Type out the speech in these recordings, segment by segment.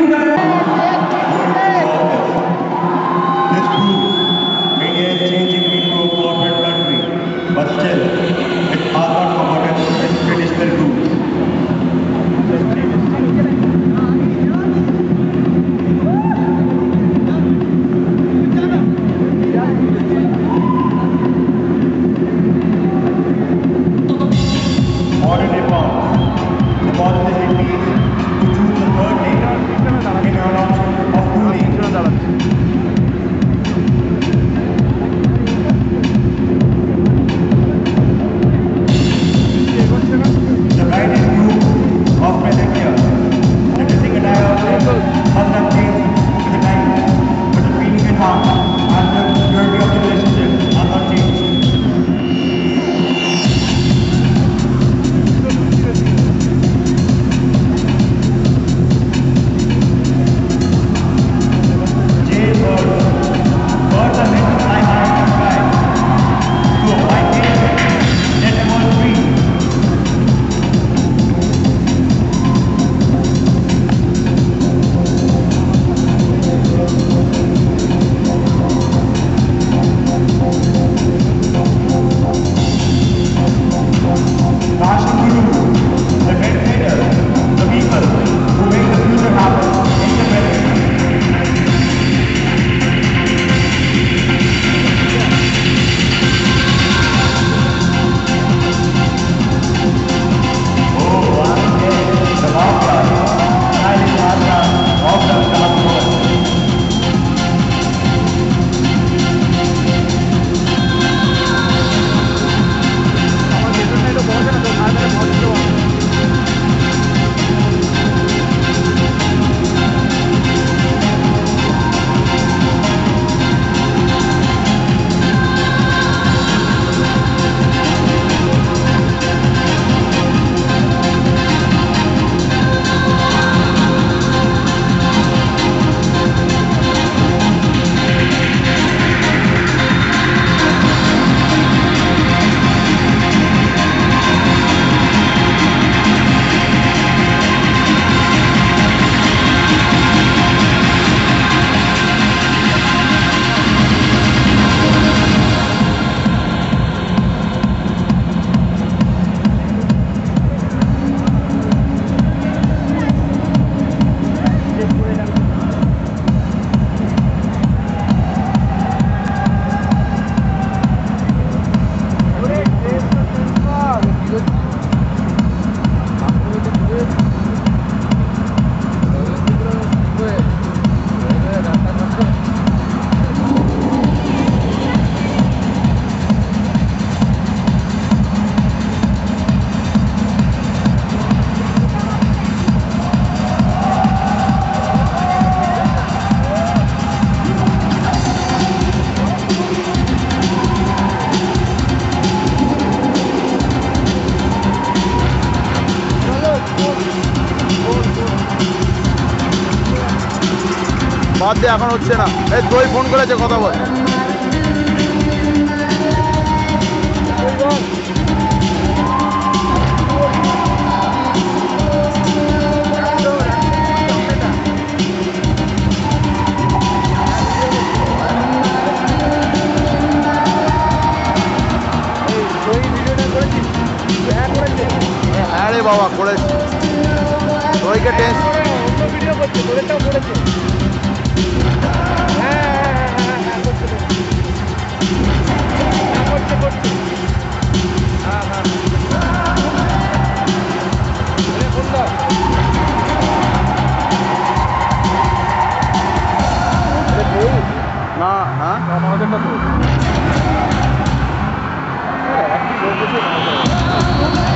Rio Grande. বাদ দিয়ে এখন হচ্ছে না। এই তুই ফোন করেছে কথা বল। Não, não, não,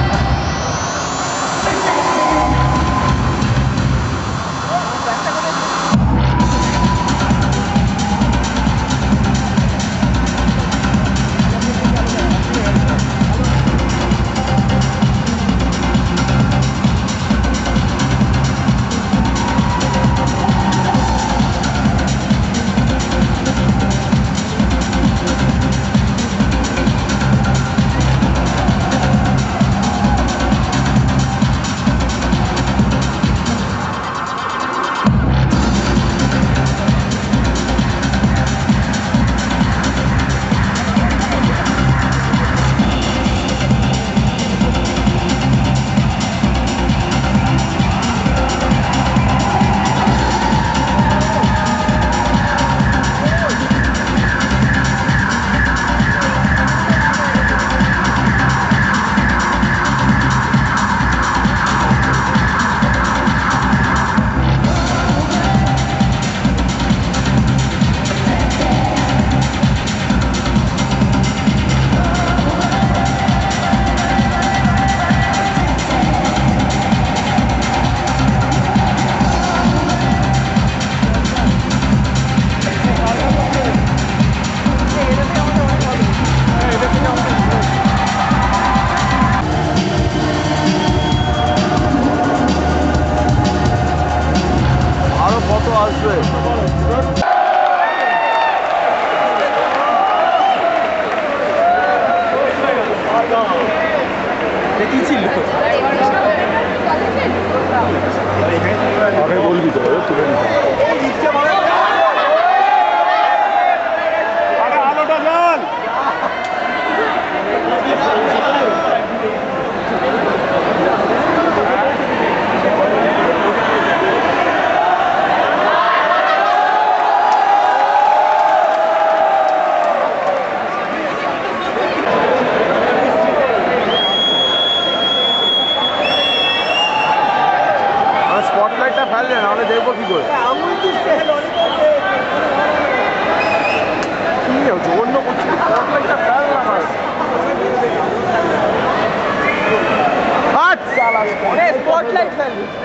Exactly.